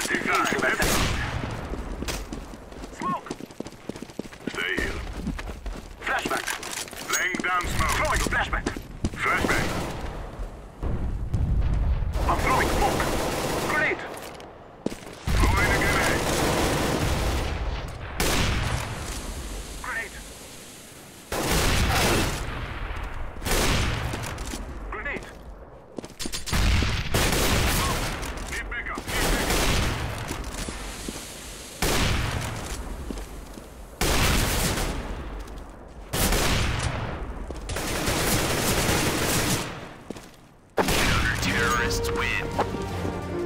Security guy. terrorists win.